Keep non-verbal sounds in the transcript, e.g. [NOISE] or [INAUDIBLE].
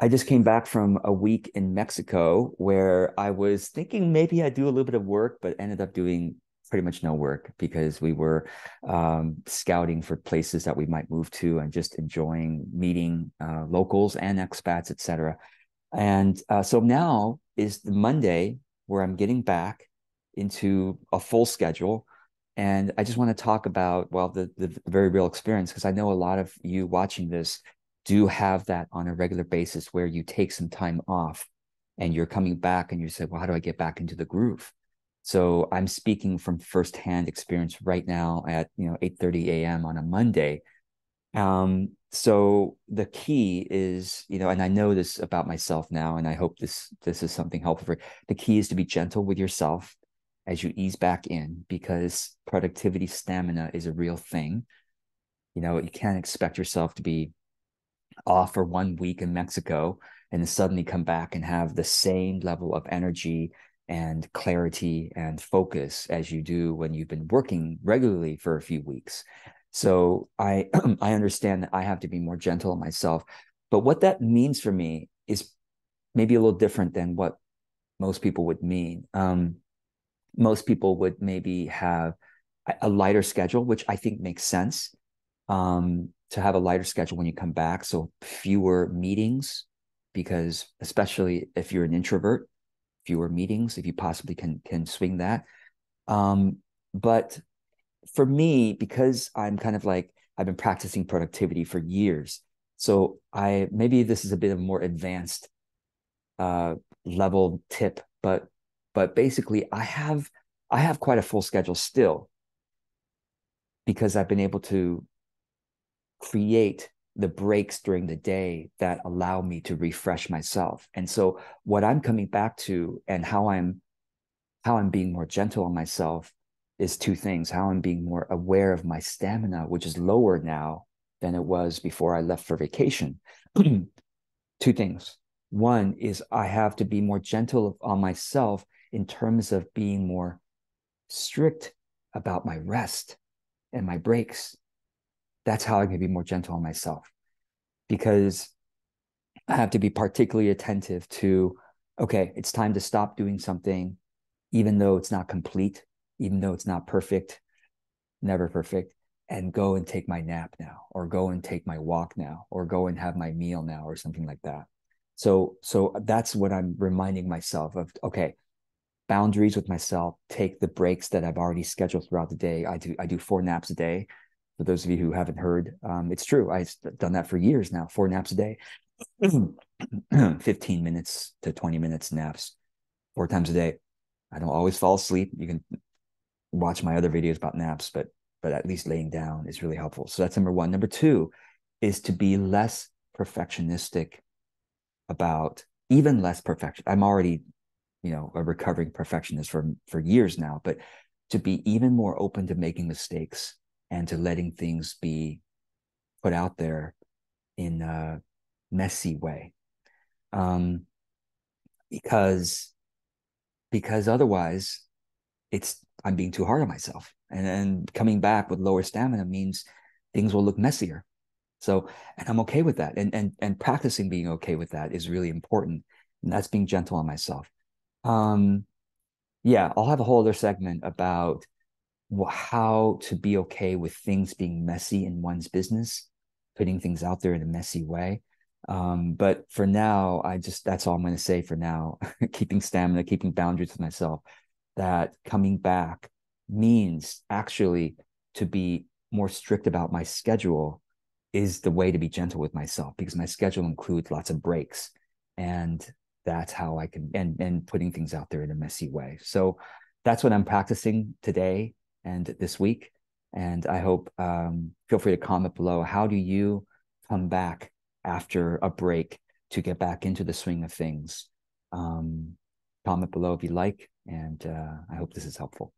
I just came back from a week in Mexico where I was thinking maybe I'd do a little bit of work, but ended up doing pretty much no work because we were um, scouting for places that we might move to and just enjoying meeting uh, locals and expats, etc. And uh, so now is the Monday where I'm getting back into a full schedule. And I just want to talk about, well, the, the very real experience, because I know a lot of you watching this do have that on a regular basis where you take some time off and you're coming back and you say, well, how do I get back into the groove? So I'm speaking from firsthand experience right now at you know 8:30 a.m. on a Monday. Um, so the key is, you know, and I know this about myself now, and I hope this this is something helpful for the key is to be gentle with yourself as you ease back in because productivity stamina is a real thing. You know, you can't expect yourself to be off for one week in Mexico and suddenly come back and have the same level of energy and clarity and focus as you do when you've been working regularly for a few weeks. So I [CLEARS THROAT] I understand that I have to be more gentle on myself, but what that means for me is maybe a little different than what most people would mean. Um, most people would maybe have a lighter schedule, which I think makes sense. Um, to have a lighter schedule when you come back. So fewer meetings, because especially if you're an introvert, fewer meetings if you possibly can can swing that. Um, but for me, because I'm kind of like I've been practicing productivity for years, so I maybe this is a bit of a more advanced uh, level tip, but but basically I have I have quite a full schedule still because I've been able to create the breaks during the day that allow me to refresh myself. And so what I'm coming back to and how I'm how I'm being more gentle on myself is two things. How I'm being more aware of my stamina, which is lower now than it was before I left for vacation. [CLEARS THROAT] two things. One is I have to be more gentle on myself in terms of being more strict about my rest and my breaks that's how I can be more gentle on myself because I have to be particularly attentive to, okay, it's time to stop doing something, even though it's not complete, even though it's not perfect, never perfect, and go and take my nap now, or go and take my walk now, or go and have my meal now, or something like that. So, so that's what I'm reminding myself of. Okay, boundaries with myself. Take the breaks that I've already scheduled throughout the day. I do I do four naps a day for those of you who haven't heard, um, it's true. I've done that for years now, four naps a day, [CLEARS THROAT] 15 minutes to 20 minutes naps, four times a day. I don't always fall asleep. You can watch my other videos about naps, but but at least laying down is really helpful. So that's number one. Number two is to be less perfectionistic about even less perfection. I'm already, you know, a recovering perfectionist for for years now, but to be even more open to making mistakes and to letting things be put out there in a messy way. Um, because because otherwise it's i'm being too hard on myself. And then coming back with lower stamina means things will look messier. So and i'm okay with that. And and and practicing being okay with that is really important. And that's being gentle on myself. Um yeah i'll have a whole other segment about how to be okay with things being messy in one's business, putting things out there in a messy way. Um, but for now, I just that's all I'm going to say for now. [LAUGHS] keeping stamina, keeping boundaries with myself. That coming back means actually to be more strict about my schedule is the way to be gentle with myself because my schedule includes lots of breaks and that's how I can and and putting things out there in a messy way. So that's what I'm practicing today and this week. And I hope um, feel free to comment below. How do you come back after a break to get back into the swing of things? Um, comment below if you like, and uh, I hope this is helpful.